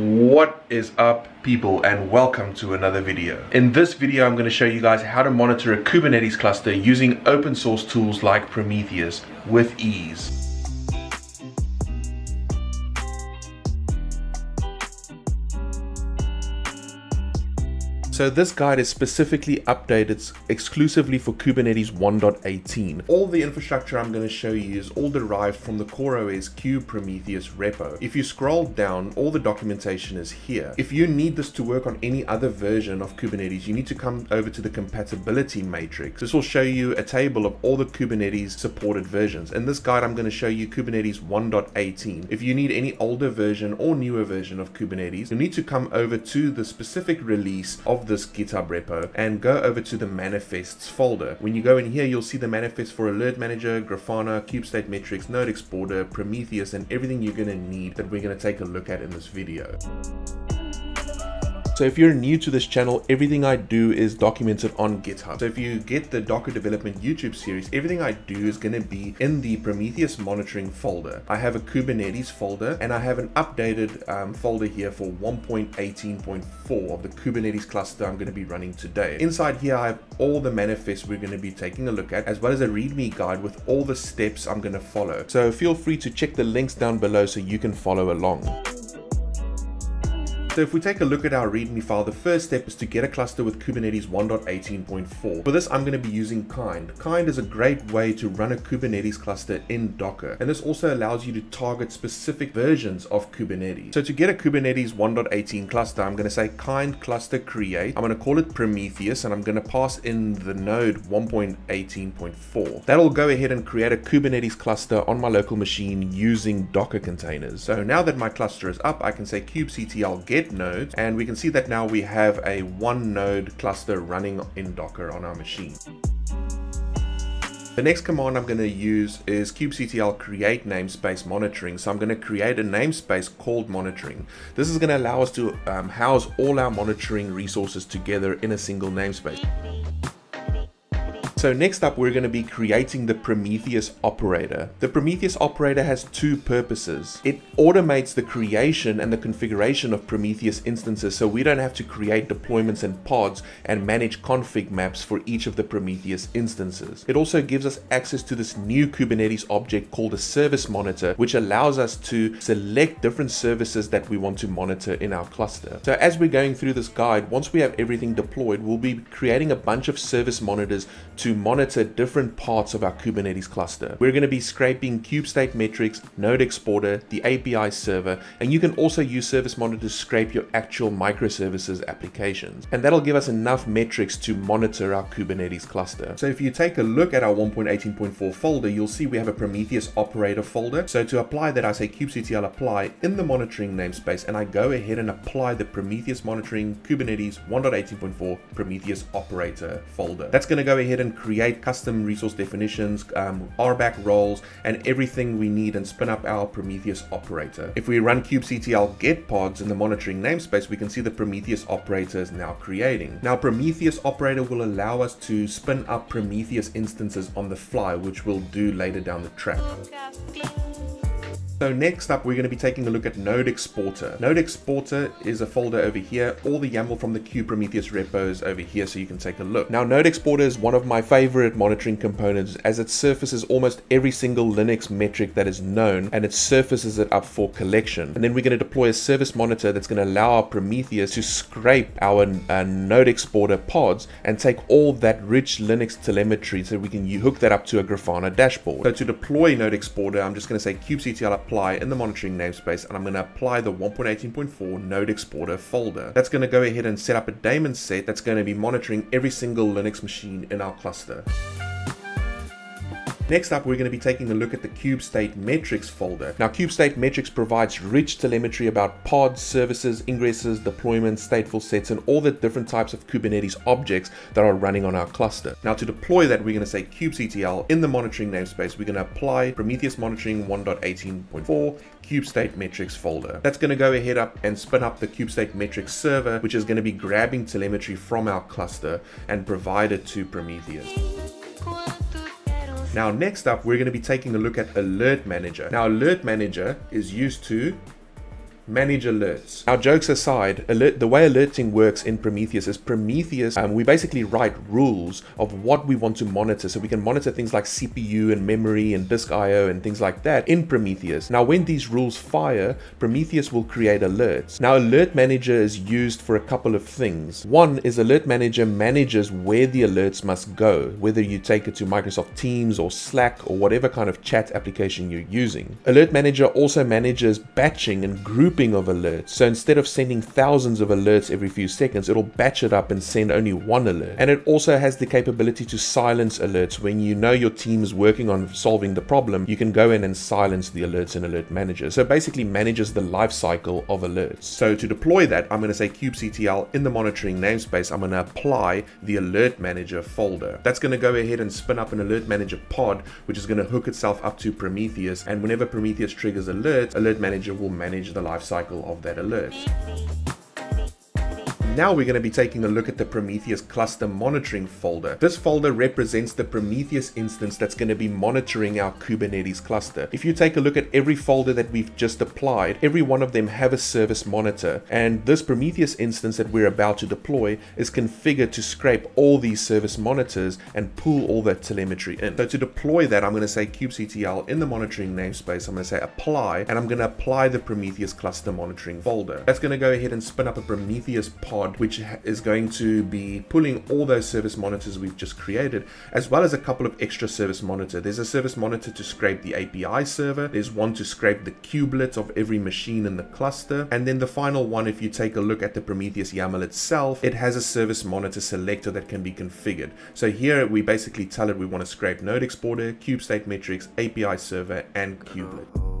What is up people and welcome to another video. In this video I'm going to show you guys how to monitor a Kubernetes cluster using open source tools like Prometheus with ease. So this guide is specifically updated exclusively for Kubernetes 1.18. All the infrastructure I'm going to show you is all derived from the CoreOS Kube Prometheus repo. If you scroll down, all the documentation is here. If you need this to work on any other version of Kubernetes, you need to come over to the compatibility matrix. This will show you a table of all the Kubernetes supported versions. In this guide, I'm going to show you Kubernetes 1.18. If you need any older version or newer version of Kubernetes, you need to come over to the specific release of this GitHub repo and go over to the manifests folder. When you go in here, you'll see the manifest for Alert Manager, Grafana, Kubestate Metrics, Node Exporter, Prometheus, and everything you're going to need that we're going to take a look at in this video. So if you're new to this channel, everything I do is documented on GitHub. So if you get the Docker development YouTube series, everything I do is going to be in the Prometheus monitoring folder. I have a Kubernetes folder and I have an updated um, folder here for 1.18.4 of the Kubernetes cluster I'm going to be running today. Inside here, I have all the manifests we're going to be taking a look at, as well as a README guide with all the steps I'm going to follow. So feel free to check the links down below so you can follow along. So if we take a look at our README file, the first step is to get a cluster with Kubernetes 1.18.4. For this, I'm going to be using Kind. Kind is a great way to run a Kubernetes cluster in Docker. And this also allows you to target specific versions of Kubernetes. So to get a Kubernetes 1.18 cluster, I'm going to say Kind cluster create. I'm going to call it Prometheus and I'm going to pass in the node 1.18.4. That'll go ahead and create a Kubernetes cluster on my local machine using Docker containers. So now that my cluster is up, I can say kubectl get get nodes and we can see that now we have a one node cluster running in Docker on our machine. The next command I'm going to use is kubectl create namespace monitoring. So I'm going to create a namespace called monitoring. This is going to allow us to um, house all our monitoring resources together in a single namespace. So next up, we're going to be creating the Prometheus operator. The Prometheus operator has two purposes. It automates the creation and the configuration of Prometheus instances so we don't have to create deployments and pods and manage config maps for each of the Prometheus instances. It also gives us access to this new Kubernetes object called a service monitor, which allows us to select different services that we want to monitor in our cluster. So as we're going through this guide, once we have everything deployed, we'll be creating a bunch of service monitors to to monitor different parts of our Kubernetes cluster. We're going to be scraping kubestate metrics, node exporter, the API server, and you can also use service monitor to scrape your actual microservices applications. And that'll give us enough metrics to monitor our Kubernetes cluster. So if you take a look at our 1.18.4 folder, you'll see we have a Prometheus operator folder. So to apply that, I say kubectl apply in the monitoring namespace, and I go ahead and apply the Prometheus monitoring Kubernetes 1.18.4 Prometheus operator folder. That's going to go ahead and create custom resource definitions, um, RBAC roles, and everything we need and spin up our Prometheus operator. If we run kubectl get pods in the monitoring namespace, we can see the Prometheus operator is now creating. Now Prometheus operator will allow us to spin up Prometheus instances on the fly, which we'll do later down the track. So next up, we're going to be taking a look at Node Exporter. Node Exporter is a folder over here. All the YAML from the kubeprometheus repos over here so you can take a look. Now, Node Exporter is one of my favorite monitoring components as it surfaces almost every single Linux metric that is known and it surfaces it up for collection. And then we're going to deploy a service monitor that's going to allow our Prometheus to scrape our uh, Node Exporter pods and take all that rich Linux telemetry so we can hook that up to a Grafana dashboard. So to deploy Node Exporter, I'm just going to say kubectl apply in the monitoring namespace and I'm going to apply the 1.18.4 node exporter folder. That's going to go ahead and set up a daemon set that's going to be monitoring every single Linux machine in our cluster. Next up, we're going to be taking a look at the Kubestate Metrics folder. Now, Kubestate Metrics provides rich telemetry about pods, services, ingresses, deployments, stateful sets, and all the different types of Kubernetes objects that are running on our cluster. Now, to deploy that, we're going to say kubectl in the monitoring namespace. We're going to apply Prometheus Monitoring 1.18.4 Kubestate Metrics folder. That's going to go ahead up and spin up the Kubestate Metrics server, which is going to be grabbing telemetry from our cluster and provide it to Prometheus. Now next up, we're going to be taking a look at Alert Manager. Now Alert Manager is used to manage alerts. Now, jokes aside, alert, the way alerting works in Prometheus is Prometheus, um, we basically write rules of what we want to monitor. So we can monitor things like CPU and memory and disk IO and things like that in Prometheus. Now, when these rules fire, Prometheus will create alerts. Now, Alert Manager is used for a couple of things. One is Alert Manager manages where the alerts must go, whether you take it to Microsoft Teams or Slack or whatever kind of chat application you're using. Alert Manager also manages batching and grouping of alerts. So instead of sending thousands of alerts every few seconds, it'll batch it up and send only one alert. And it also has the capability to silence alerts. When you know your team is working on solving the problem, you can go in and silence the alerts in Alert Manager. So basically manages the life cycle of alerts. So to deploy that, I'm going to say kubectl in the monitoring namespace, I'm going to apply the Alert Manager folder. That's going to go ahead and spin up an Alert Manager pod, which is going to hook itself up to Prometheus. And whenever Prometheus triggers alerts, Alert Manager will manage the lifecycle of that alert. Now we're going to be taking a look at the Prometheus cluster monitoring folder. This folder represents the Prometheus instance that's going to be monitoring our Kubernetes cluster. If you take a look at every folder that we've just applied, every one of them have a service monitor. And this Prometheus instance that we're about to deploy is configured to scrape all these service monitors and pull all that telemetry in. So to deploy that, I'm going to say kubectl in the monitoring namespace. I'm going to say apply, and I'm going to apply the Prometheus cluster monitoring folder. That's going to go ahead and spin up a Prometheus pod pod, which is going to be pulling all those service monitors we've just created, as well as a couple of extra service monitor. There's a service monitor to scrape the API server. There's one to scrape the kubelet of every machine in the cluster. And then the final one, if you take a look at the Prometheus YAML itself, it has a service monitor selector that can be configured. So here we basically tell it we want to scrape node exporter, kube state metrics, API server, and kubelet.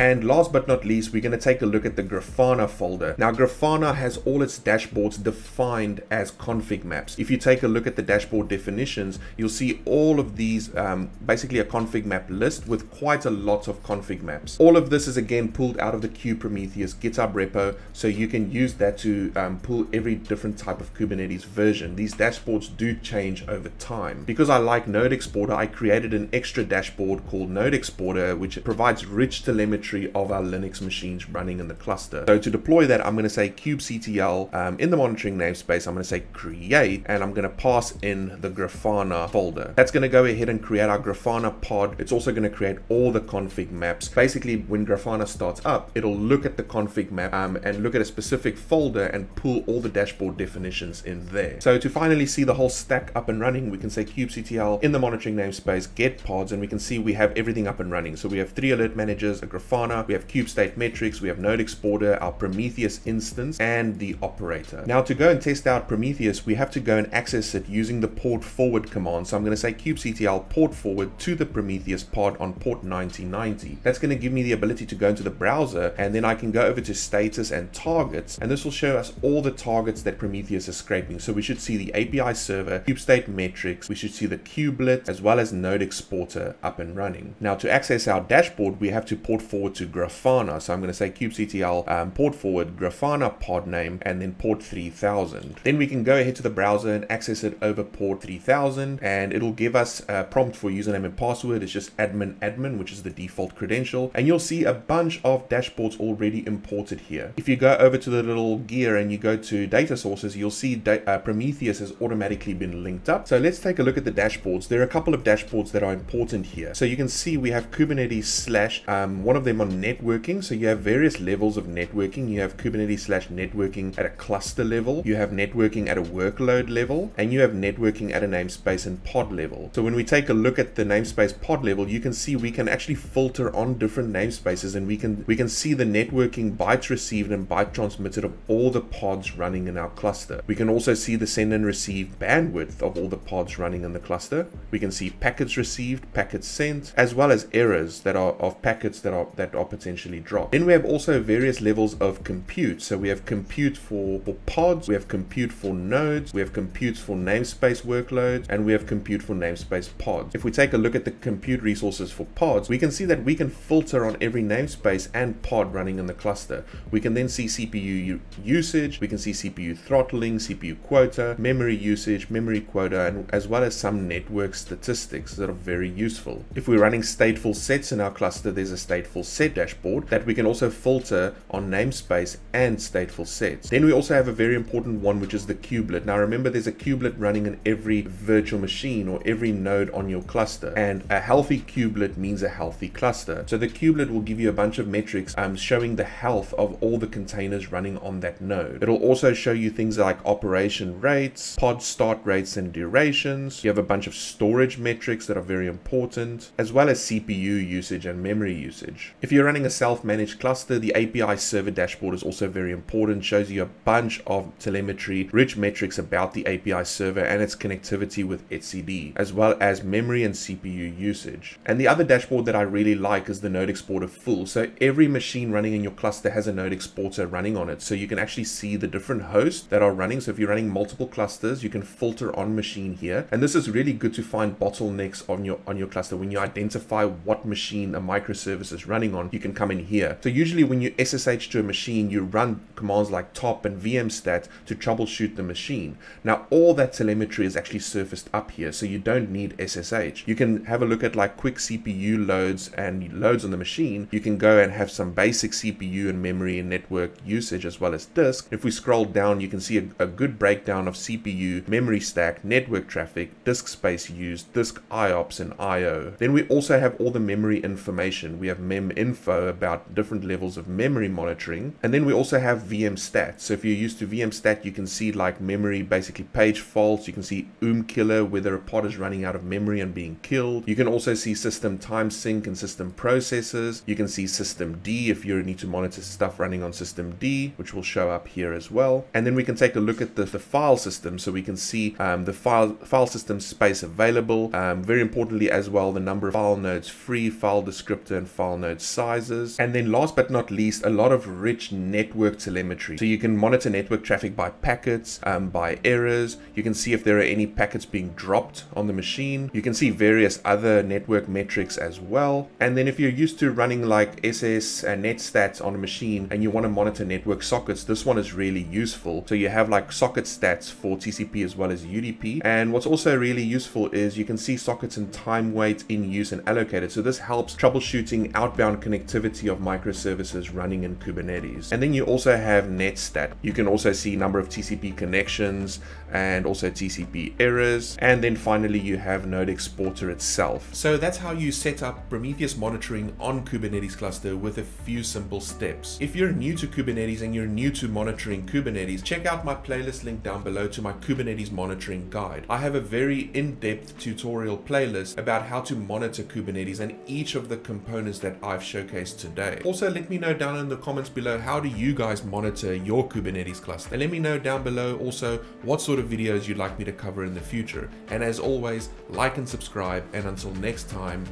And last but not least, we're going to take a look at the Grafana folder. Now, Grafana has all its dashboards defined as config maps. If you take a look at the dashboard definitions, you'll see all of these, um, basically a config map list with quite a lot of config maps. All of this is again pulled out of the kubeprometheus GitHub repo, so you can use that to um, pull every different type of Kubernetes version. These dashboards do change over time. Because I like Node Exporter, I created an extra dashboard called Node Exporter, which provides rich telemetry of our Linux machines running in the cluster. So to deploy that, I'm going to say kubectl um, in the monitoring namespace. I'm going to say create, and I'm going to pass in the Grafana folder. That's going to go ahead and create our Grafana pod. It's also going to create all the config maps. Basically, when Grafana starts up, it'll look at the config map um, and look at a specific folder and pull all the dashboard definitions in there. So to finally see the whole stack up and running, we can say kubectl in the monitoring namespace get pods, and we can see we have everything up and running. So we have three alert managers, a Grafana Grafana, we have Kube State Metrics, we have Node Exporter, our Prometheus instance, and the operator. Now to go and test out Prometheus, we have to go and access it using the port forward command. So I'm going to say kubectl port forward to the Prometheus pod on port 9090. That's going to give me the ability to go into the browser and then I can go over to status and targets and this will show us all the targets that Prometheus is scraping. So we should see the API server, Kube State Metrics, we should see the kubelet as well as Node Exporter up and running. Now to access our dashboard, we have to port forward forward to Grafana. So I'm going to say kubectl um, port forward Grafana pod name and then port 3000. Then we can go ahead to the browser and access it over port 3000 and it'll give us a prompt for username and password. It's just admin admin, which is the default credential. And you'll see a bunch of dashboards already imported here. If you go over to the little gear and you go to data sources, you'll see uh, Prometheus has automatically been linked up. So let's take a look at the dashboards. There are a couple of dashboards that are important here. So you can see we have Kubernetes slash, um, one of them on networking. So you have various levels of networking. You have Kubernetes slash networking at a cluster level. You have networking at a workload level, and you have networking at a namespace and pod level. So when we take a look at the namespace pod level, you can see we can actually filter on different namespaces, and we can we can see the networking bytes received and byte transmitted of all the pods running in our cluster. We can also see the send and receive bandwidth of all the pods running in the cluster. We can see packets received, packets sent, as well as errors that are of packets that are that are potentially dropped. Then we have also various levels of compute. So we have compute for, for pods, we have compute for nodes, we have compute for namespace workloads, and we have compute for namespace pods. If we take a look at the compute resources for pods, we can see that we can filter on every namespace and pod running in the cluster. We can then see CPU usage, we can see CPU throttling, CPU quota, memory usage, memory quota, and as well as some network statistics that are very useful. If we're running stateful sets in our cluster, there's a stateful set dashboard that we can also filter on namespace and stateful sets. Then we also have a very important one, which is the kubelet. Now remember there's a kubelet running in every virtual machine or every node on your cluster. And a healthy kubelet means a healthy cluster. So the kubelet will give you a bunch of metrics um, showing the health of all the containers running on that node. It'll also show you things like operation rates, pod start rates and durations. You have a bunch of storage metrics that are very important, as well as CPU usage and memory usage. If you're running a self-managed cluster, the API server dashboard is also very important, shows you a bunch of telemetry, rich metrics about the API server and its connectivity with etcd, as well as memory and CPU usage. And the other dashboard that I really like is the node exporter full. So every machine running in your cluster has a node exporter running on it. So you can actually see the different hosts that are running. So if you're running multiple clusters, you can filter on machine here. And this is really good to find bottlenecks on your on your cluster. When you identify what machine a microservice is running on, you can come in here. So usually when you SSH to a machine, you run commands like top and vmstat to troubleshoot the machine. Now all that telemetry is actually surfaced up here. So you don't need SSH. You can have a look at like quick CPU loads and loads on the machine. You can go and have some basic CPU and memory and network usage as well as disk. If we scroll down, you can see a, a good breakdown of CPU, memory stack, network traffic, disk space used, disk IOPS and IO. Then we also have all the memory information. We have mem info about different levels of memory monitoring. And then we also have VM stats. So if you're used to VM stat, you can see like memory, basically page faults. You can see oom killer, whether a pod is running out of memory and being killed. You can also see system time sync and system processes. You can see systemd if you need to monitor stuff running on systemd, which will show up here as well. And then we can take a look at the, the file system so we can see um, the file, file system space available. Um, very importantly as well, the number of file nodes free, file descriptor and file node sizes. And then last but not least, a lot of rich network telemetry. So you can monitor network traffic by packets, um, by errors. You can see if there are any packets being dropped on the machine. You can see various other network metrics as well. And then if you're used to running like SS and NetStats on a machine and you want to monitor network sockets, this one is really useful. So you have like socket stats for TCP as well as UDP. And what's also really useful is you can see sockets and time wait in use and allocated. So this helps troubleshooting outbound connectivity of microservices running in Kubernetes. And then you also have NetStat. You can also see number of TCP connections and also TCP errors. And then finally you have Node Exporter itself. So that's how you set up Prometheus monitoring on Kubernetes cluster with a few simple steps. If you're new to Kubernetes and you're new to monitoring Kubernetes, check out my playlist link down below to my Kubernetes monitoring guide. I have a very in-depth tutorial playlist about how to monitor Kubernetes and each of the components that I've showcased today. Also, let me know down in the comments below, how do you guys monitor your Kubernetes cluster? And let me know down below also what sort of videos you'd like me to cover in the future. And as always, like and subscribe. And until next time,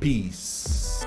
peace.